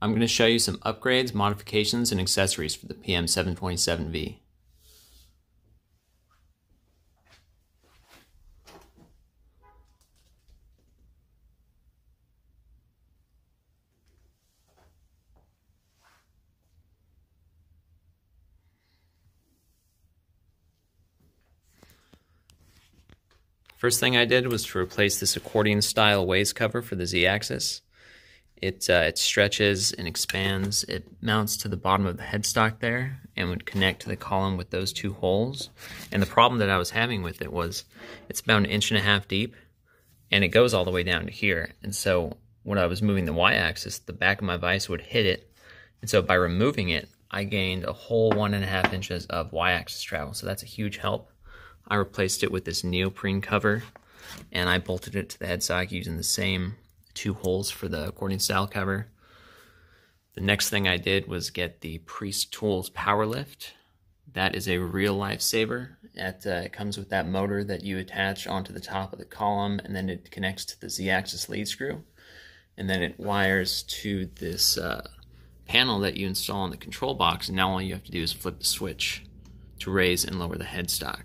I'm going to show you some upgrades, modifications, and accessories for the PM727V. First thing I did was to replace this accordion style waist cover for the Z-axis. It, uh, it stretches and expands. It mounts to the bottom of the headstock there and would connect to the column with those two holes. And the problem that I was having with it was it's about an inch and a half deep and it goes all the way down to here. And so when I was moving the y-axis, the back of my vise would hit it. And so by removing it, I gained a whole one and a half inches of y-axis travel. So that's a huge help. I replaced it with this neoprene cover and I bolted it to the headstock using the same two holes for the accordion style cover. The next thing I did was get the Priest Tools Power Lift. That is a real lifesaver. It, uh, it comes with that motor that you attach onto the top of the column and then it connects to the Z-axis lead screw. And then it wires to this uh, panel that you install in the control box and now all you have to do is flip the switch to raise and lower the headstock.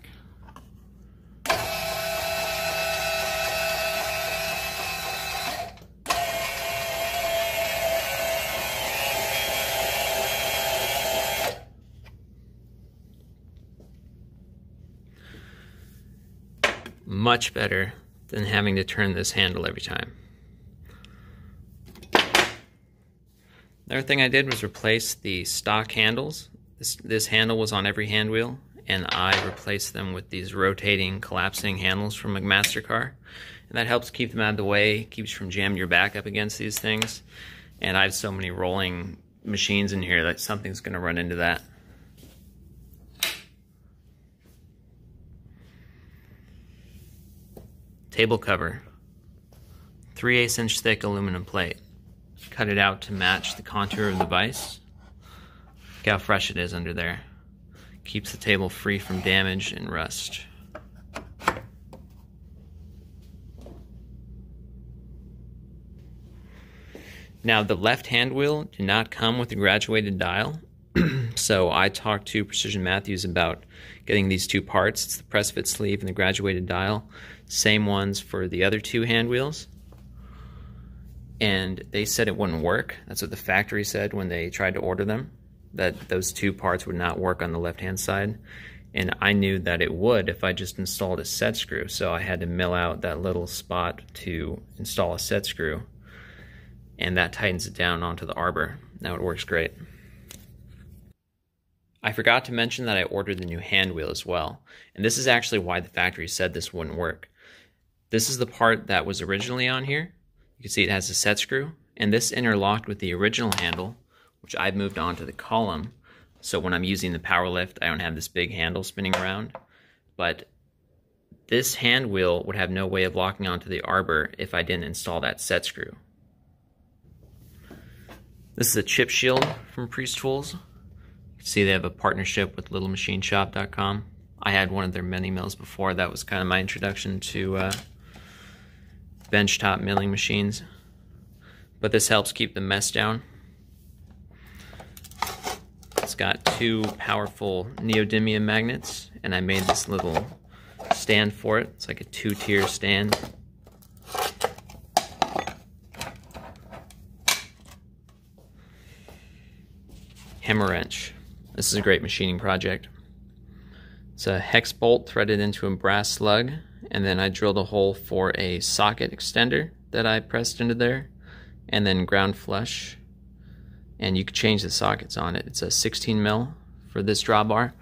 Much better than having to turn this handle every time. Another thing I did was replace the stock handles. This, this handle was on every hand wheel, and I replaced them with these rotating, collapsing handles from McMaster-Carr. And that helps keep them out of the way, keeps from jamming your back up against these things. And I have so many rolling machines in here that something's going to run into that. Table cover. 3 8 inch thick aluminum plate. Cut it out to match the contour of the vise. Look how fresh it is under there. Keeps the table free from damage and rust. Now the left hand wheel did not come with a graduated dial, so I talked to Precision Matthews about getting these two parts. It's the press fit sleeve and the graduated dial. Same ones for the other two hand wheels. And they said it wouldn't work. That's what the factory said when they tried to order them, that those two parts would not work on the left-hand side. And I knew that it would if I just installed a set screw. So I had to mill out that little spot to install a set screw. And that tightens it down onto the arbor. Now it works great. I forgot to mention that I ordered the new hand wheel as well. And this is actually why the factory said this wouldn't work. This is the part that was originally on here. You can see it has a set screw, and this interlocked with the original handle, which I've moved onto the column. So when I'm using the power lift, I don't have this big handle spinning around. But this hand wheel would have no way of locking onto the arbor if I didn't install that set screw. This is a chip shield from Priest Tools. See they have a partnership with LittleMachineShop.com. I had one of their mini mills before. That was kind of my introduction to uh, benchtop milling machines. But this helps keep the mess down. It's got two powerful neodymium magnets, and I made this little stand for it. It's like a two-tier stand. Hammer wrench. This is a great machining project. It's a hex bolt threaded into a brass slug and then I drilled a hole for a socket extender that I pressed into there and then ground flush and you could change the sockets on it. It's a 16 mil for this drawbar.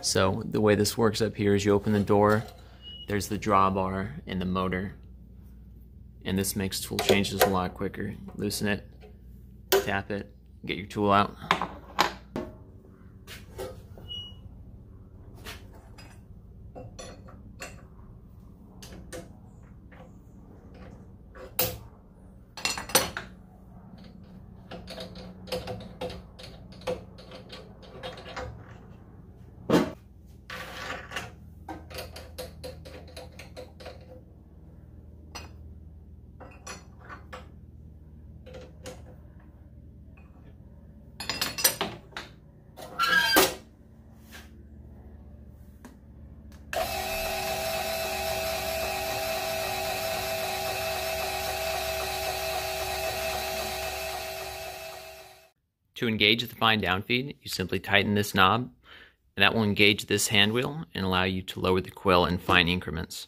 So the way this works up here is you open the door, there's the drawbar and the motor and this makes tool changes a lot quicker. Loosen it, tap it, get your tool out. To engage the fine downfeed, you simply tighten this knob, and that will engage this hand wheel and allow you to lower the quill in fine increments.